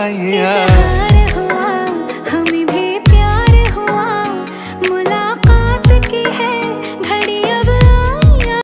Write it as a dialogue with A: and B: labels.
A: yeah.